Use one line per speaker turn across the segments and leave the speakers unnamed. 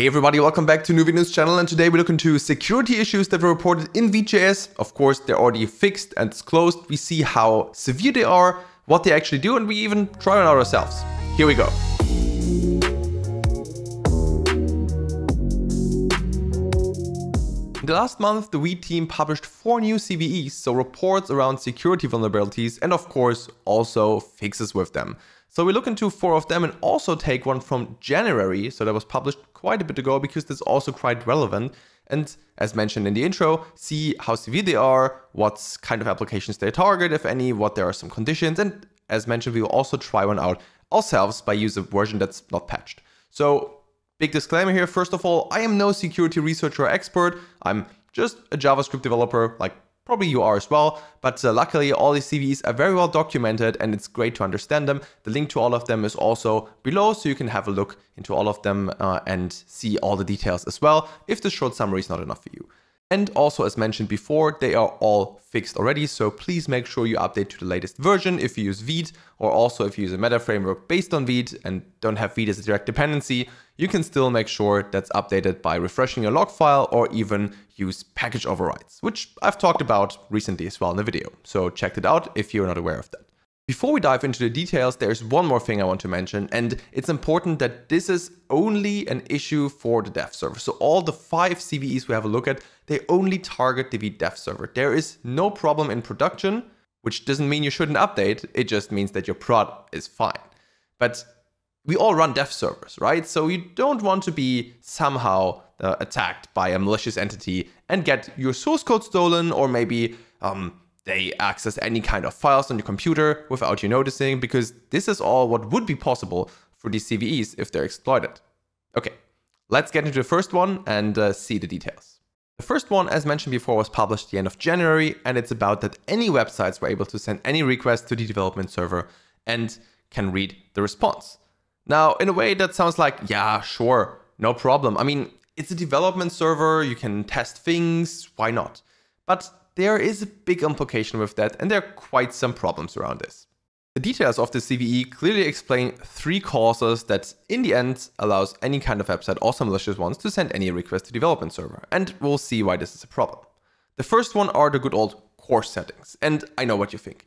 Hey everybody, welcome back to Nuvi News channel and today we look into security issues that were reported in Vite.js. Of course, they're already fixed and disclosed. We see how severe they are, what they actually do, and we even try it out ourselves. Here we go. In the last month, the Vite team published four new CVEs, so reports around security vulnerabilities and of course also fixes with them. So we look into four of them and also take one from January. So that was published quite a bit ago because that's also quite relevant. And as mentioned in the intro, see how severe they are, what kind of applications they target, if any, what there are some conditions. And as mentioned, we will also try one out ourselves by use a version that's not patched. So big disclaimer here. First of all, I am no security researcher or expert. I'm just a JavaScript developer like Probably you are as well, but uh, luckily all these CVEs are very well documented and it's great to understand them. The link to all of them is also below, so you can have a look into all of them uh, and see all the details as well, if the short summary is not enough for you. And also, as mentioned before, they are all fixed already, so please make sure you update to the latest version if you use Vite, or also if you use a meta framework based on Vite and don't have Vite as a direct dependency, you can still make sure that's updated by refreshing your lock file or even use package overrides, which I've talked about recently as well in the video. So check it out if you're not aware of that. Before we dive into the details, there's one more thing I want to mention, and it's important that this is only an issue for the dev server. So all the five CVEs we have a look at, they only target the dev server. There is no problem in production, which doesn't mean you shouldn't update, it just means that your prod is fine. But we all run dev servers, right? So you don't want to be somehow uh, attacked by a malicious entity and get your source code stolen or maybe um, they access any kind of files on your computer without you noticing, because this is all what would be possible for these CVEs if they're exploited. Okay, let's get into the first one and uh, see the details. The first one, as mentioned before, was published at the end of January, and it's about that any websites were able to send any request to the development server and can read the response. Now, in a way, that sounds like, yeah, sure, no problem. I mean, it's a development server, you can test things, why not? But there is a big implication with that, and there are quite some problems around this. The details of the CVE clearly explain three causes that, in the end, allows any kind of website, also malicious ones, to send any request to development server, and we'll see why this is a problem. The first one are the good old CORS settings, and I know what you think.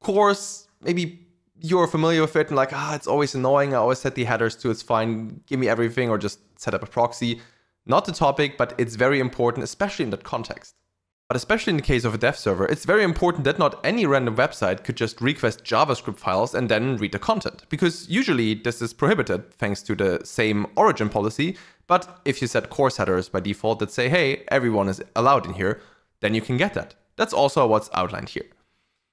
CORS, maybe you're familiar with it and like, ah, it's always annoying, I always set the headers to it's fine, give me everything, or just set up a proxy. Not the topic, but it's very important, especially in that context. But especially in the case of a dev server, it's very important that not any random website could just request JavaScript files and then read the content, because usually this is prohibited thanks to the same origin policy. But if you set CORS headers by default that say, hey, everyone is allowed in here, then you can get that. That's also what's outlined here.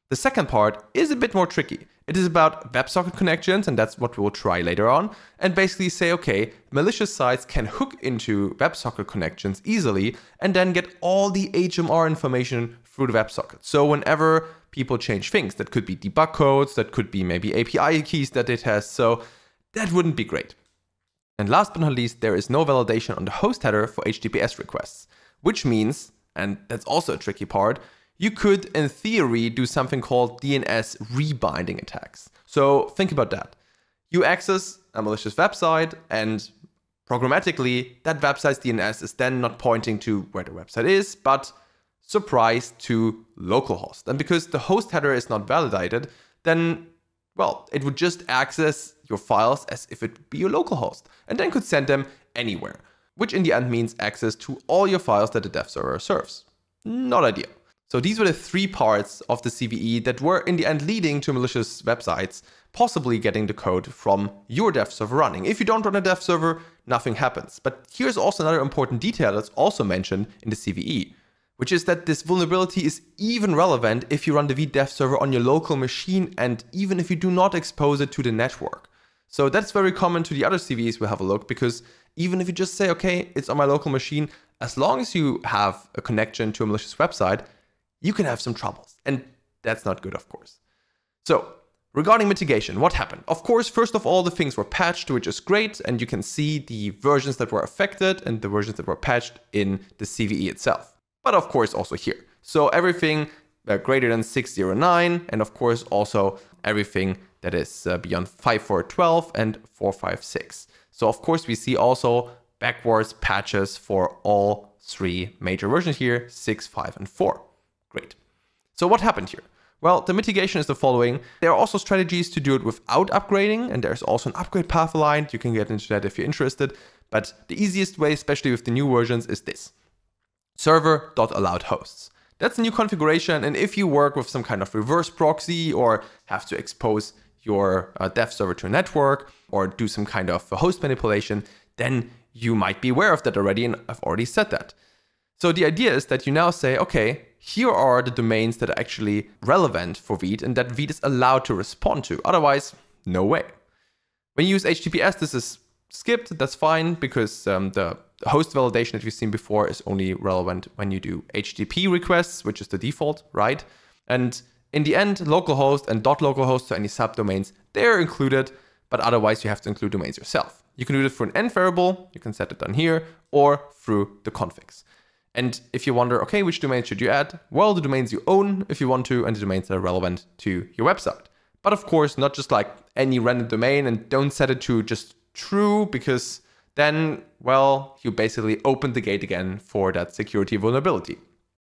The second part is a bit more tricky. It is about WebSocket connections, and that's what we will try later on, and basically say, okay, malicious sites can hook into WebSocket connections easily and then get all the HMR information through the WebSocket. So whenever people change things, that could be debug codes, that could be maybe API keys that they test, so that wouldn't be great. And last but not least, there is no validation on the host header for HTTPS requests, which means, and that's also a tricky part, you could, in theory, do something called DNS rebinding attacks. So think about that. You access a malicious website, and programmatically, that website's DNS is then not pointing to where the website is, but surprise to localhost. And because the host header is not validated, then, well, it would just access your files as if it be your localhost, and then could send them anywhere, which in the end means access to all your files that the dev server serves. Not ideal. So these were the three parts of the CVE that were in the end leading to malicious websites possibly getting the code from your dev server running. If you don't run a dev server, nothing happens. But here's also another important detail that's also mentioned in the CVE, which is that this vulnerability is even relevant if you run the Vite dev server on your local machine and even if you do not expose it to the network. So that's very common to the other CVEs we'll have a look because even if you just say, okay, it's on my local machine, as long as you have a connection to a malicious website, you can have some troubles. And that's not good, of course. So, regarding mitigation, what happened? Of course, first of all, the things were patched, which is great, and you can see the versions that were affected and the versions that were patched in the CVE itself. But of course, also here. So, everything uh, greater than 609, and of course, also everything that is uh, beyond 5412 and 456. So, of course, we see also backwards patches for all three major versions here, 6, 5, and 4. Great. So what happened here? Well, the mitigation is the following. There are also strategies to do it without upgrading, and there's also an upgrade path aligned. You can get into that if you're interested. But the easiest way, especially with the new versions, is this. Server.allowed hosts. That's a new configuration, and if you work with some kind of reverse proxy or have to expose your uh, dev server to a network or do some kind of host manipulation, then you might be aware of that already, and I've already said that. So the idea is that you now say, okay, here are the domains that are actually relevant for Vite and that Vite is allowed to respond to. Otherwise, no way. When you use HTTPS, this is skipped. That's fine because um, the host validation that we've seen before is only relevant when you do HTTP requests, which is the default, right? And in the end, localhost and .localhost, so any subdomains, they're included, but otherwise you have to include domains yourself. You can do it through an env variable, you can set it down here, or through the configs. And if you wonder, okay, which domains should you add? Well, the domains you own if you want to, and the domains that are relevant to your website. But of course, not just like any random domain and don't set it to just true because then, well, you basically open the gate again for that security vulnerability.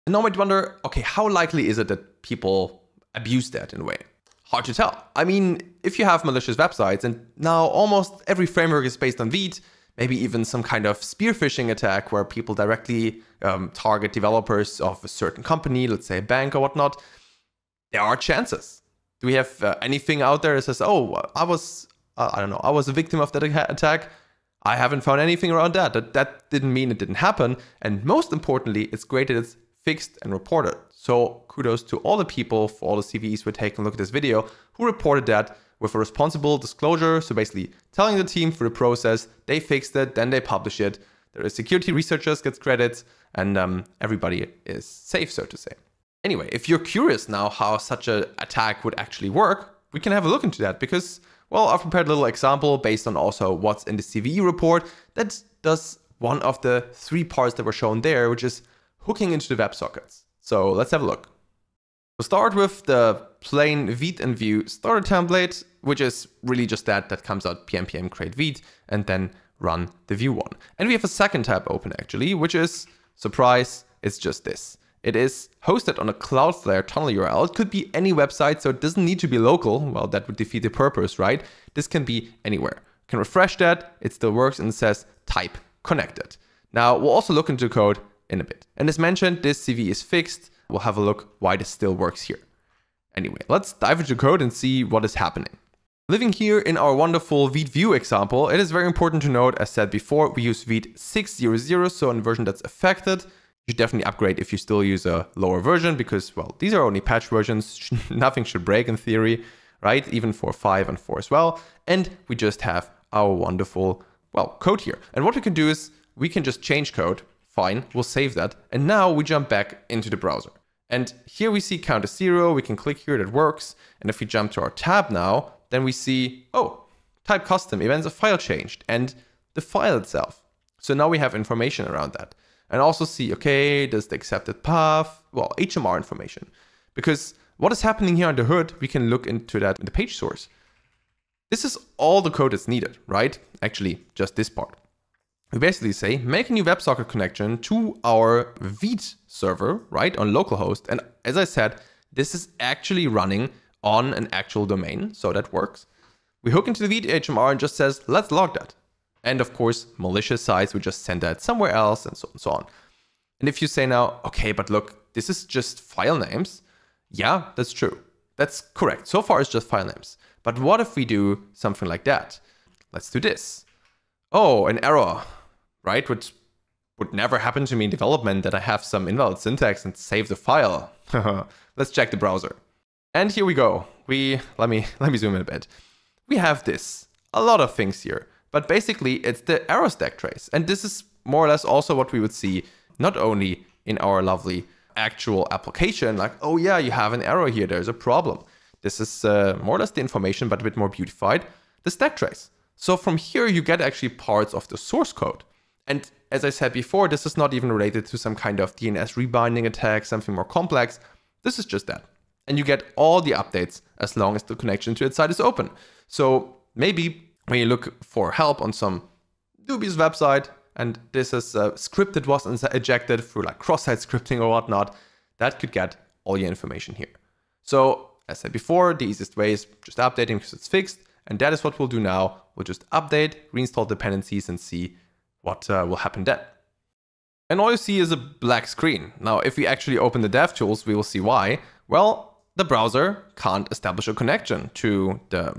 And now might wonder, okay, how likely is it that people abuse that in a way? Hard to tell. I mean, if you have malicious websites and now almost every framework is based on Vite, maybe even some kind of spear phishing attack where people directly um, target developers of a certain company, let's say a bank or whatnot, there are chances. Do we have uh, anything out there that says, oh, I was, uh, I don't know, I was a victim of that attack? I haven't found anything around that. That, that didn't mean it didn't happen. And most importantly, it's great that it's fixed and reported. So kudos to all the people, for all the CVEs who are taking a look at this video, who reported that with a responsible disclosure. So basically telling the team through the process, they fixed it, then they publish it. There is security researchers gets credits, and um, everybody is safe, so to say. Anyway, if you're curious now how such an attack would actually work, we can have a look into that because, well, I've prepared a little example based on also what's in the CVE report that does one of the three parts that were shown there, which is hooking into the WebSockets. So let's have a look. We'll start with the plain Vite and Vue starter template, which is really just that, that comes out pnpm create Vite and then run the Vue one. And we have a second tab open actually, which is, surprise, it's just this. It is hosted on a Cloudflare tunnel URL. It could be any website, so it doesn't need to be local. Well, that would defeat the purpose, right? This can be anywhere. Can refresh that, it still works and says type connected. Now, we'll also look into code in a bit. And as mentioned, this CV is fixed. We'll have a look why this still works here. Anyway, let's dive into code and see what is happening. Living here in our wonderful Vite Vue example, it is very important to note, as said before, we use Vite 6.0.0, so a version that's affected. You should definitely upgrade if you still use a lower version because, well, these are only patch versions. Nothing should break in theory, right? Even for 5 and 4 as well. And we just have our wonderful, well, code here. And what we can do is we can just change code. Fine, we'll save that. And now we jump back into the browser. And here we see count as zero. We can click here, that works. And if we jump to our tab now, then we see, oh, type custom events, of file changed and the file itself. So now we have information around that. And also see, okay, does the accepted path, well, HMR information. Because what is happening here on the hood, we can look into that in the page source. This is all the code that's needed, right? Actually, just this part. We basically say, make a new WebSocket connection to our Vite server, right, on localhost. And as I said, this is actually running on an actual domain, so that works. We hook into the Vite HMR and just says, let's log that. And of course, malicious sites, we just send that somewhere else and so on and so on. And if you say now, okay, but look, this is just file names. Yeah, that's true. That's correct. So far, it's just file names. But what if we do something like that? Let's do this. Oh, an error, right? Which would never happen to me in development that I have some invalid syntax and save the file. Let's check the browser. And here we go. We let me let me zoom in a bit. We have this. A lot of things here. But basically it's the error stack trace. And this is more or less also what we would see not only in our lovely actual application, like, oh yeah, you have an error here, there's a problem. This is uh, more or less the information, but a bit more beautified, the stack trace. So from here, you get actually parts of the source code. And as I said before, this is not even related to some kind of DNS rebinding attack, something more complex. This is just that and you get all the updates as long as the connection to its site is open. So maybe when you look for help on some dubious website, and this is uh, a script that was ejected through like cross-site scripting or whatnot, that could get all your information here. So as I said before, the easiest way is just updating because it's fixed. And that is what we'll do now. We'll just update, reinstall dependencies and see what uh, will happen then. And all you see is a black screen. Now, if we actually open the DevTools, we will see why. Well, the browser can't establish a connection to the,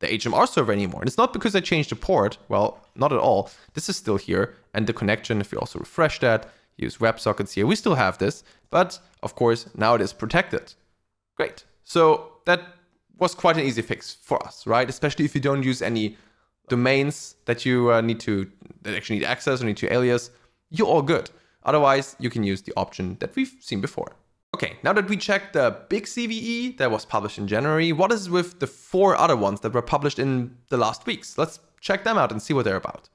the HMR server anymore. And it's not because I changed the port. Well, not at all. This is still here. And the connection, if we also refresh that, use WebSockets here, we still have this. But of course, now it is protected. Great. So that was quite an easy fix for us, right? Especially if you don't use any domains that you uh, need to, that actually need access or need to alias, you're all good. Otherwise, you can use the option that we've seen before. Okay, now that we checked the big CVE that was published in January, what is with the four other ones that were published in the last weeks? Let's check them out and see what they're about.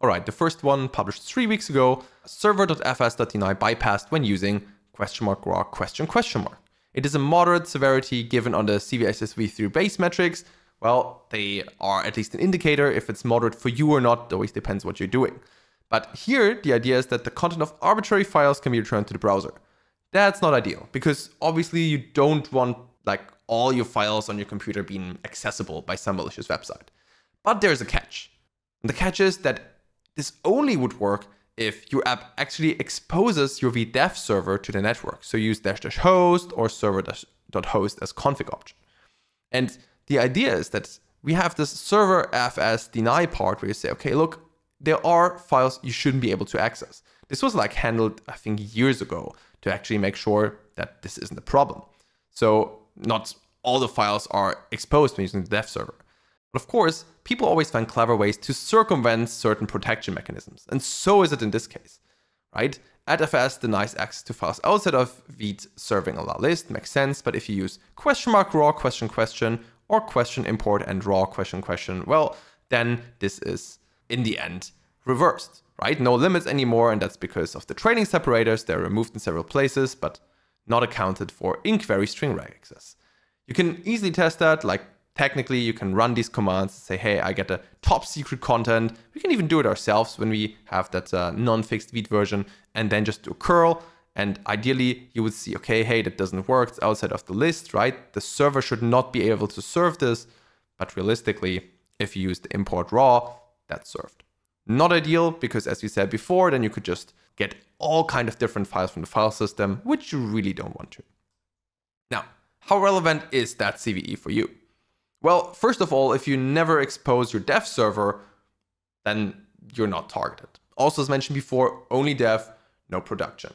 All right, the first one published three weeks ago, server.fs.deny bypassed when using question mark raw question question mark. It is a moderate severity given on the CVSSV3 base metrics. Well, they are at least an indicator if it's moderate for you or not, it always depends what you're doing. But here, the idea is that the content of arbitrary files can be returned to the browser. That's not ideal because obviously you don't want like all your files on your computer being accessible by some malicious website. But there's a catch. And the catch is that this only would work if your app actually exposes your Vite dev server to the network. So use dash dash host or server dot host as config option. And the idea is that we have this server fs deny part where you say, okay, look, there are files you shouldn't be able to access. This was like handled, I think, years ago to actually make sure that this isn't a problem. So not all the files are exposed when using the dev server. But of course, people always find clever ways to circumvent certain protection mechanisms. And so is it in this case, right? AdFS denies access to files outside of Vite serving allow list, makes sense. But if you use question mark raw question question or question import and raw question question, well, then this is in the end reversed, right? No limits anymore, and that's because of the trailing separators. They're removed in several places, but not accounted for in query string access. You can easily test that, like technically you can run these commands and say, hey, I get a top secret content. We can even do it ourselves when we have that uh, non-fixed Vite version and then just do curl. And ideally you would see, okay, hey, that doesn't work. It's outside of the list, right? The server should not be able to serve this. But realistically, if you use the import raw, that's served. Not ideal because as we said before, then you could just get all kind of different files from the file system, which you really don't want to. Now, how relevant is that CVE for you? Well, first of all, if you never expose your dev server, then you're not targeted. Also, as mentioned before, only dev, no production.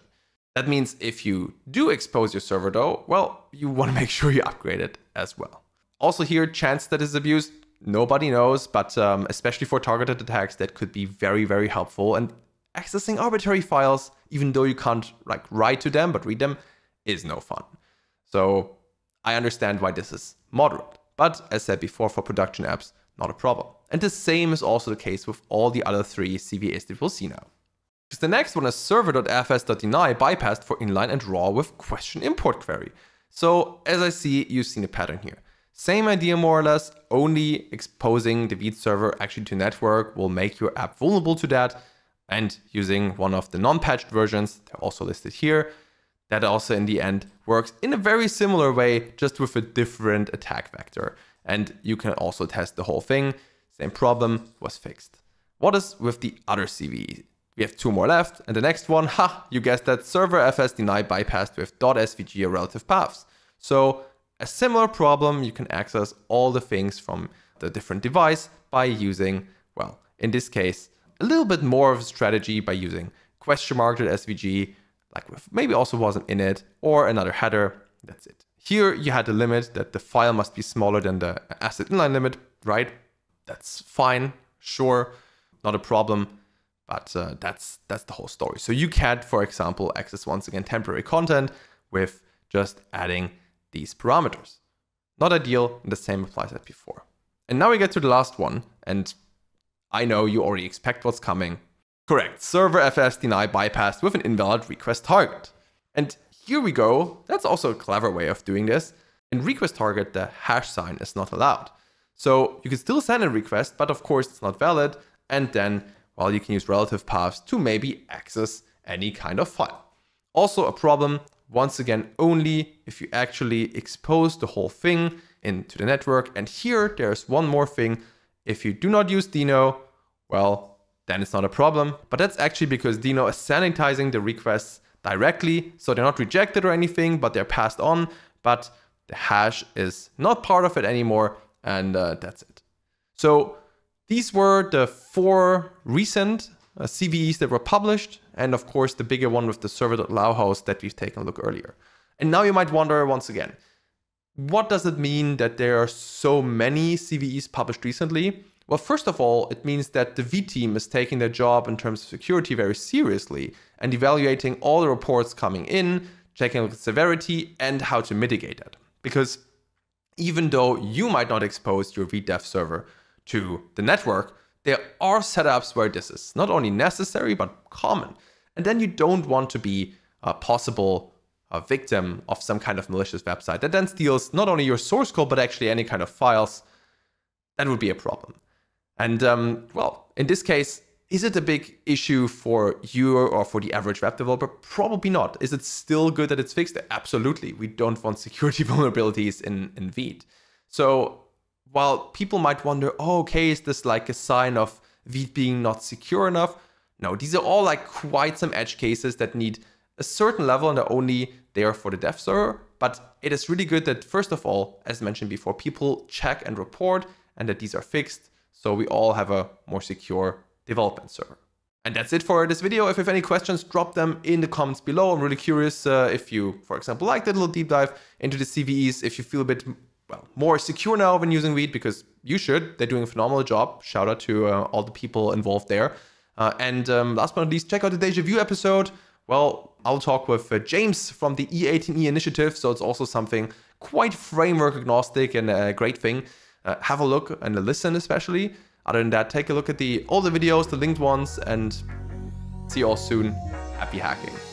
That means if you do expose your server though, well, you want to make sure you upgrade it as well. Also here, chance that is abused, nobody knows, but um, especially for targeted attacks, that could be very, very helpful. And accessing arbitrary files, even though you can't like write to them, but read them, is no fun. So I understand why this is moderate. But as said before, for production apps, not a problem. And the same is also the case with all the other three CVEs that we'll see now. The next one is server.fs.deny bypassed for inline and raw with question import query. So as I see, you've seen a pattern here. Same idea more or less, only exposing the Vite server actually to network will make your app vulnerable to that. And using one of the non-patched versions, they're also listed here, that also in the end works in a very similar way, just with a different attack vector. And you can also test the whole thing. Same problem was fixed. What is with the other CVE? We have two more left, and the next one, ha, you guessed that server fs deny bypassed with .svg relative paths. So a similar problem, you can access all the things from the different device by using, well, in this case, a little bit more of a strategy by using question mark SVG, like with maybe also wasn't in it, or another header. That's it. Here you had the limit that the file must be smaller than the asset inline limit, right? That's fine, sure, not a problem, but uh, that's that's the whole story. So you can, for example, access once again temporary content with just adding these parameters. Not ideal, and the same applies as before. And now we get to the last one, and I know you already expect what's coming. Correct, server fs deny bypassed with an invalid request target. And here we go, that's also a clever way of doing this. In request target, the hash sign is not allowed. So you can still send a request, but of course it's not valid. And then well, you can use relative paths to maybe access any kind of file. Also a problem, once again, only if you actually expose the whole thing into the network. And here there's one more thing. If you do not use Deno, well, then it's not a problem. But that's actually because Deno is sanitizing the requests directly. So they're not rejected or anything, but they're passed on. But the hash is not part of it anymore. And uh, that's it. So these were the four recent uh, CVEs that were published, and of course the bigger one with the server.lao host that we've taken a look earlier. And now you might wonder once again, what does it mean that there are so many CVEs published recently? Well, first of all, it means that the Vite team is taking their job in terms of security very seriously and evaluating all the reports coming in, checking the severity and how to mitigate it. Because even though you might not expose your Vite dev server to the network, there are setups where this is not only necessary, but common. And then you don't want to be a possible a victim of some kind of malicious website that then steals not only your source code, but actually any kind of files. That would be a problem. And um, well, in this case, is it a big issue for you or for the average web developer? Probably not. Is it still good that it's fixed? Absolutely. We don't want security vulnerabilities in, in Vite. So while people might wonder, oh, okay, is this like a sign of Vite being not secure enough? No, these are all like quite some edge cases that need a certain level and are only there for the dev server. But it is really good that, first of all, as mentioned before, people check and report and that these are fixed. So we all have a more secure development server. And that's it for this video. If you have any questions, drop them in the comments below. I'm really curious uh, if you, for example, like that little deep dive into the CVEs, if you feel a bit well, more secure now when using Vite because you should. They're doing a phenomenal job. Shout out to uh, all the people involved there. Uh, and um, last but not least, check out the DejaVue episode. Well, I'll talk with uh, James from the E18E initiative, so it's also something quite framework agnostic and a great thing. Uh, have a look and a listen, especially. Other than that, take a look at the the videos, the linked ones, and see you all soon. Happy hacking.